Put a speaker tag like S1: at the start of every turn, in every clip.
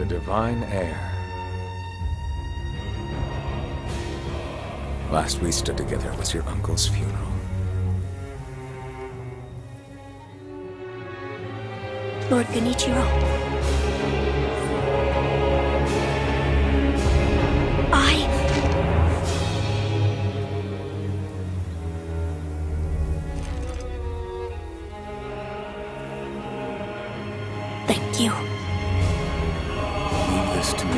S1: The divine heir. Last we stood together was your uncle's funeral.
S2: Lord Genichiro. I... Thank you.
S1: This to me.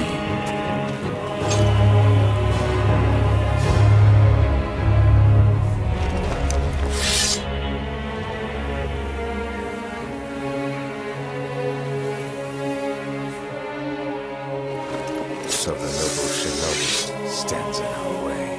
S1: So the noble shinobi stands in our way.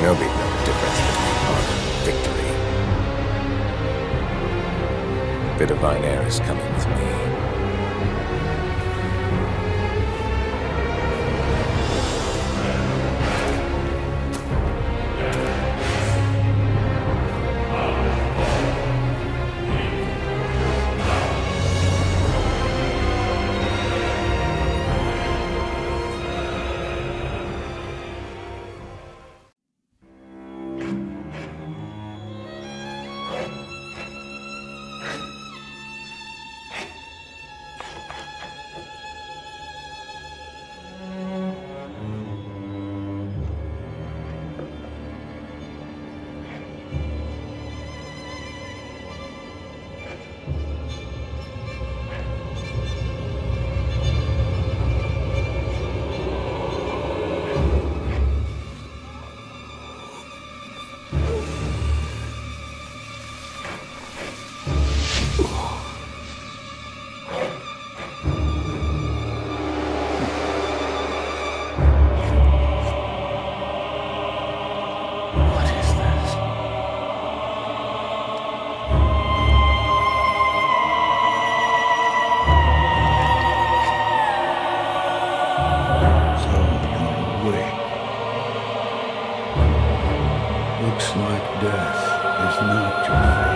S1: Shinobi know the difference between honor and victory. The divine heir is coming with me.
S3: Like death is not your fate.